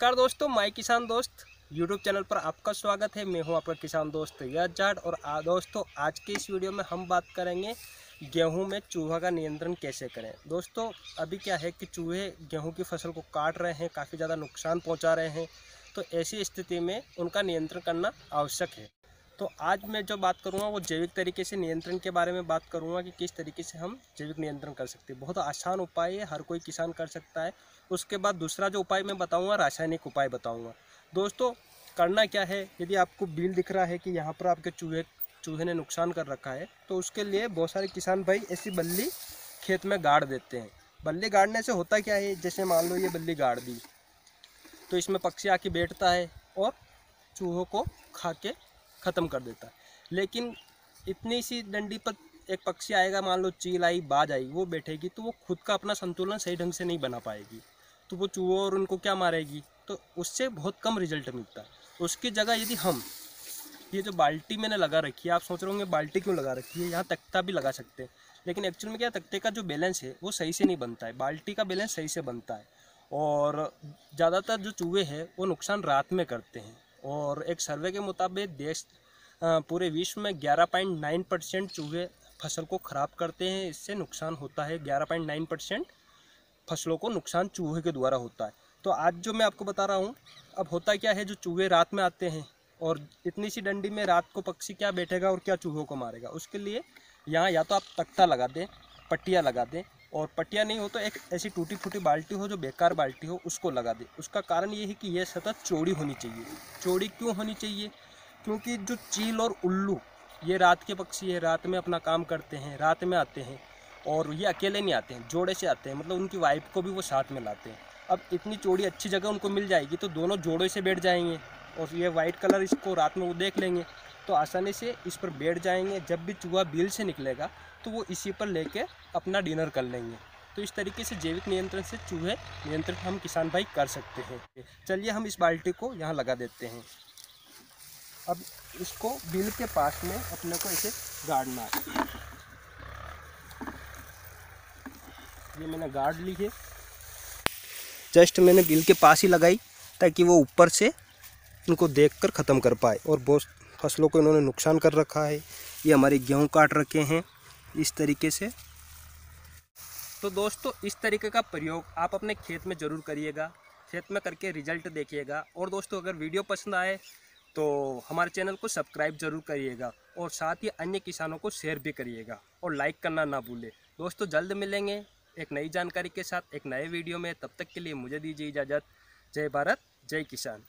नमस्कार दोस्तों माई किसान दोस्त यूट्यूब चैनल पर आपका स्वागत है। मैं हूँ आपका किसान दोस्त यज जाट और आ, दोस्तों आज के इस वीडियो में हम बात करेंगे गेहूँ में चूहा का नियंत्रण कैसे करें। दोस्तों अभी क्या है कि चूहे गेहूँ की फ़सल को काट रहे हैं काफ़ी ज़्यादा नुकसान पहुँचा रहे हैं तो ऐसी स्थिति में उनका नियंत्रण करना आवश्यक है। तो आज मैं जो बात करूँगा वो जैविक तरीके से नियंत्रण के बारे में बात करूँगा कि किस तरीके से हम जैविक नियंत्रण कर सकते हैं। बहुत आसान उपाय है, हर कोई किसान कर सकता है। उसके बाद दूसरा जो उपाय मैं बताऊँगा, रासायनिक उपाय बताऊँगा। दोस्तों, करना क्या है? यदि आपको बिल दिख रहा है कि यहाँ पर आपके चूहे चूहे ने नुकसान कर रखा है तो उसके लिए बहुत सारे किसान भाई ऐसी बल्ली खेत में गाड़ देते हैं। बल्ली गाड़ने से होता क्या है? जैसे मान लो ये बल्ली गाड़ दी तो इसमें पक्षी आके बैठता है और चूहों को खा के ख़त्म कर देता है। लेकिन इतनी सी डंडी पर एक पक्षी आएगा, मान लो चील आई, बाज आई, वो बैठेगी तो वो खुद का अपना संतुलन सही ढंग से नहीं बना पाएगी। तो वो चूहों और उनको क्या मारेगी? तो उससे बहुत कम रिज़ल्ट मिलता है। उसकी जगह यदि हम, ये जो बाल्टी मैंने लगा रखी है, आप सोच रहे होंगे, बाल्टी क्यों लगा रखी है? यहाँ तख्ता भी लगा सकते हैं। लेकिन एक्चुअल में क्या तख्ते का जो बैलेंस है, वो सही से नहीं बनता है। बाल्टी का बैलेंस सही से बनता है। और ज़्यादातर जो चूहे हैं, वो नुकसान रात में करते हैं। और एक सर्वे के मुताबिक देश पूरे विश्व में 11.9 परसेंट चूहे फ़सल को ख़राब करते हैं। इससे नुकसान होता है। 11.9 परसेंट फ़सलों को नुकसान चूहे के द्वारा होता है। तो आज जो मैं आपको बता रहा हूँ, अब होता क्या है? जो चूहे रात में आते हैं और इतनी सी डंडी में रात को पक्षी क्या बैठेगा और क्या चूहों को मारेगा? उसके लिए यहाँ या तो आप तख्ता लगा दें, पट्टियाँ लगा दें और पटिया नहीं हो तो एक ऐसी टूटी फूटी बाल्टी हो जो बेकार बाल्टी हो, उसको लगा दे। उसका कारण ये है कि यह सतत चौड़ी होनी चाहिए। चौड़ी क्यों होनी चाहिए? क्योंकि जो चील और उल्लू, ये रात के पक्षी है, रात में अपना काम करते हैं, रात में आते हैं और ये अकेले नहीं आते हैं, जोड़े से आते हैं मतलब उनकी वाइफ को भी वो साथ में लाते हैं। अब इतनी चौड़ी अच्छी जगह उनको मिल जाएगी तो दोनों जोड़े से बैठ जाएँगे और ये वाइट कलर इसको रात में वो देख लेंगे। तो आसानी से इस पर बैठ जाएँगे। जब भी चूहा बिल से निकलेगा तो वो इसी पर लेके अपना डिनर कर लेंगे। तो इस तरीके से जैविक नियंत्रण से चूहे नियंत्रण हम किसान भाई कर सकते हैं। चलिए हम इस बाल्टी को यहाँ लगा देते हैं। अब इसको बिल के पास में अपने को ऐसे गाड़ना है ये मैंने गाड़ ली है। जस्ट मैंने बिल के पास ही लगाई, ताकि वो ऊपर से इनको देखकर ख़त्म कर पाए और बहुत फ़सलों को इन्होंने नुकसान कर रखा है, ये हमारे गेहूँ काट रखे हैं, इस तरीके से। तो दोस्तों, इस तरीके का प्रयोग आप अपने खेत में ज़रूर करिएगा, खेत में करके रिज़ल्ट देखिएगा। और दोस्तों, अगर वीडियो पसंद आए तो हमारे चैनल को सब्सक्राइब ज़रूर करिएगा, और साथ ही अन्य किसानों को शेयर भी करिएगा, और लाइक करना ना भूलें। दोस्तों, जल्द मिलेंगे एक नई जानकारी के साथ, एक नए वीडियो में। तब तक के लिए मुझे दीजिए इजाज़त। जय भारत, जय किसान।